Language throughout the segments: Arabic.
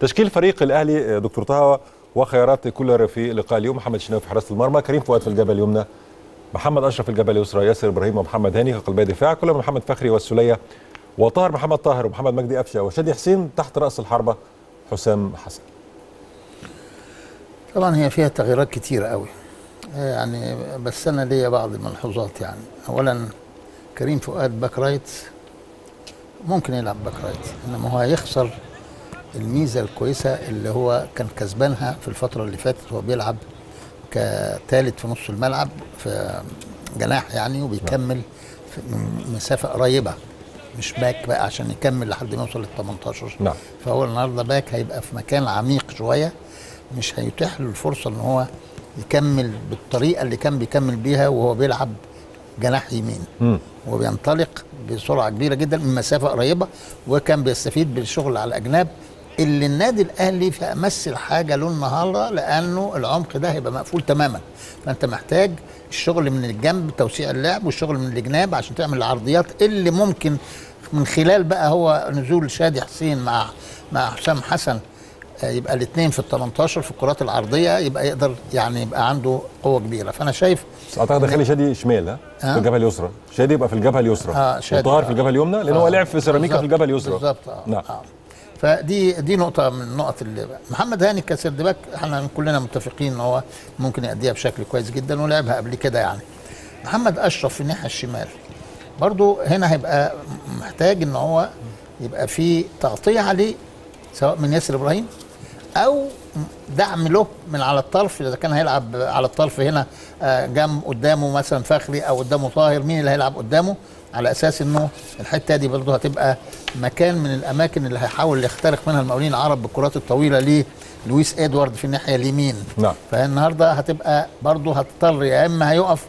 تشكيل فريق الأهلي دكتور طه وخيارات كولر في لقاء اليوم محمد شناوي في حراسة المرمى كريم فؤاد في الجبهه اليمنى محمد أشرف في الجبهه اليسرى ياسر إبراهيم ومحمد هاني كقلبي دفاع قدامهم محمد فخري والسوليه وطاهر محمد طاهر ومحمد مجدي قفشه وشادي حسين تحت رأس الحربة حسام حسن. طبعا هي فيها تغييرات كتيرة قوي. يعني بس أنا ليا بعض الملحوظات يعني. اولا كريم فؤاد back right ممكن يلعب back right إنما هو هيخسر الميزة الكويسة اللي هو كان كسبانها في الفترة اللي فاتت وهو بيلعب كثالث في نص الملعب في جناح يعني وبيكمل في مسافة قريبة مش back بقى عشان يكمل لحد ما يوصل لل 18 نعم. فهو النهارده back هيبقى في مكان عميق شوية مش هيتيح له الفرصة إن هو يكمل بالطريقة اللي كان بيكمل بيها وهو بيلعب جناح يمين. مم. وبينطلق بسرعة كبيرة جدا من مسافة قريبة وكان بيستفيد بالشغل على الأجناب اللي النادي الأهلي في أمس الحاجة له النهارده لأنه العمق ده هيبقى مقفول تماما. فأنت محتاج الشغل من الجنب توسيع اللعب والشغل من الجناب عشان تعمل العرضيات اللي ممكن من خلال بقى هو نزول شادي حسين مع مع حسام حسن آه، يبقى الاثنين في ال 18 في الكرات العرضية يبقى يقدر يعني يبقى عنده قوة كبيرة. فأنا شايف أعتقد اخلي شادي شمال ها؟ آه. في الجبهة اليسرى. شادي يبقى في الجبهة اليسرى. آه شادي. وطاهر في آه. الجبهة اليمنى لأن هو آه. لعب في سيراميكا في الجبهة اليسرى. بالظبط. آه. نعم. آه. فدي دي نقطة من النقط اللي محمد هاني كسرد باك إحنا كلنا متفقين إن هو ممكن يأديها بشكل كويس جدا ولعبها قبل كده يعني. محمد أشرف في الناحية الشمال برضو هنا هيبقى محتاج إن هو يبقى في تغطية عليه سواء من ياسر إبراهيم أو دعم له من على الطرف إذا كان هيلعب على الطرف هنا آه، جنب قدامه مثلا فخري أو قدامه طاهر مين اللي هيلعب قدامه؟ على أساس إنه الحتة دي برضه هتبقى مكان من الأماكن اللي هيحاول يخترق منها المقاولين العرب بالكرات الطويلة للويس إدوارد في الناحية اليمين. نعم. فالنهارده هتبقى برضه هتضطر يا إما هيقف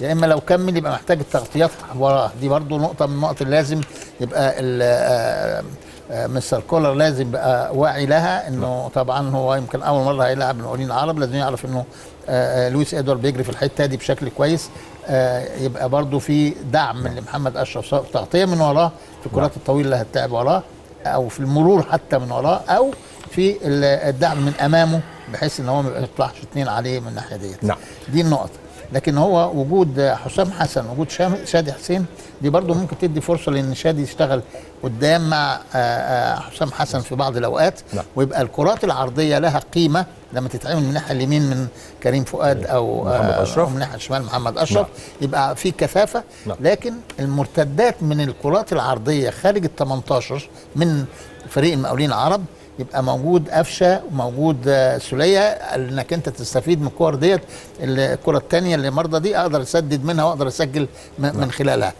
يا إما لو كمل يبقى محتاج التغطيات وراه دي برضه نقطة من النقط اللي لازم يبقى ال- آه، مستر كولر لازم يبقى واعي لها إنه طبعا هو يمكن أول مرة هيلعب المقاولين العرب لازم يعرف إنه آه، آه، لويس إدوارد بيجري في الحتة دي بشكل كويس. آه، يبقى برضه في دعم لمحمد أشرف سواء تغطية من وراه في الكرات الطويلة اللي هتلعب وراه أو في المرور حتى من وراه أو في ال- الدعم من أمامه بحيث إن هو ما يطلعش اثنين عليه من الناحية ديت. نعم. دي النقطة. لكن هو وجود حسام حسن وجود شادي حسين دي برضه ممكن تدي فرصة لأن شادي يشتغل قدام مع آه، آه، حسام حسن في بعض الأوقات نعم. ويبقى الكرات العرضية لها قيمة لما تتعمل من الناحية اليمين من كريم فؤاد أو محمد آه، أشرف. أو من الناحية الشمال محمد أشرف نعم. يبقى في كثافة نعم. لكن المرتدات من الكرات العرضية خارج ال 18 من فريق المقاولين العرب يبقى موجود قفشة وموجود آه، سوليه إنك أنت تستفيد من الكور ديت الكرة الثانية اللي مرضى دي أقدر أسدد منها وأقدر أسجل من خلالها.